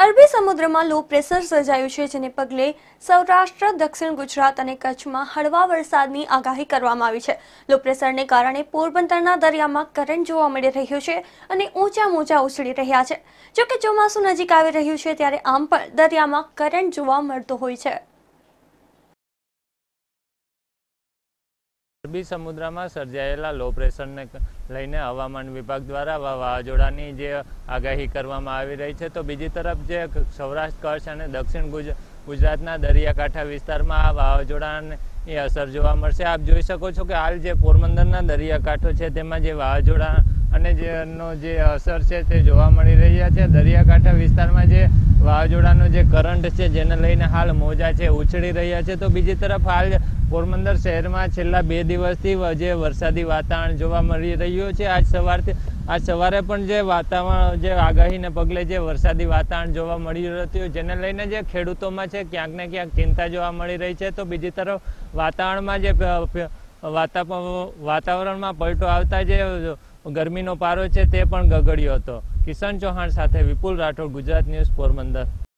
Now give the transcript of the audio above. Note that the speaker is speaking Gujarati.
અરબી સમુદ્રમાં લો પ્રેશર સર્જાયું છે, જેને પગલે સૌરાષ્ટ્ર, દક્ષિણ ગુજરાત અને કચ્છમાં હળવા વરસાદની આગાહી કરવામાં આવી છે. લો પ્રેશરને કારણે પોરબંદરના દરિયામાં કરંટ જોવા મળી રહ્યો છે અને ઊંચા મોજા ઉછળી રહ્યા છે. જોકે ચોમાસું નજીક આવી રહ્યું છે, ત્યારે આમ પણ દરિયામાં કરંટ જોવા મળતો હોય છે. અરબી સમુદ્રમાં સર્જાયેલા લો પ્રેશરને લઈને હવામાન વિભાગ દ્વારા વાવાઝોડાની જે આગાહી કરવામાં આવી રહી છે, તો બીજી તરફ જે સૌરાષ્ટ્ર, કચ્છ અને દક્ષિણ ગુજરાતના દરિયાકાંઠા વિસ્તારમાં આ વાવાઝોડાની અસર જોવા મળશે. આપ જોઈ શકો છો કે હાલ જે પોરબંદરના દરિયાકાંઠો છે, તેમાં જે વાવાઝોડા અને જેનો જે અસર છે, તે જોવા મળી રહ્યા છે. દરિયાકાંઠા વિસ્તારમાં જે વાવાઝોડાનો જે કરંટ છે, જેને લઈને હાલ મોજા છે, ઉછળી રહ્યા છે, તો બીજી તરફ હાલ પોરબંદર શહેરમાં છેલ્લા બે દિવસથી જે વરસાદી વાતાવરણ જોવા મળી રહ્યું છે. આજ સવારથી આજ સવારે પણ જે વાતાવરણ જે આગાહીને પગલે જે વરસાદી વાતાવરણ જોવા મળી રહ્યું જેને લઈને જે ખેડૂતોમાં છે, ક્યાંક ને ક્યાંક ચિંતા જોવા મળી રહી છે. તો બીજી તરફ વાતાવરણમાં જે વાતાવરણમાં પલટો આવતા જે ગરમીનો પારો છે, તે પણ ગગડ્યો હતો. કિશન ચૌહાણ સાથે વિપુલ રાઠોડ ગુજરાત ન્યૂઝ પોરબંદર.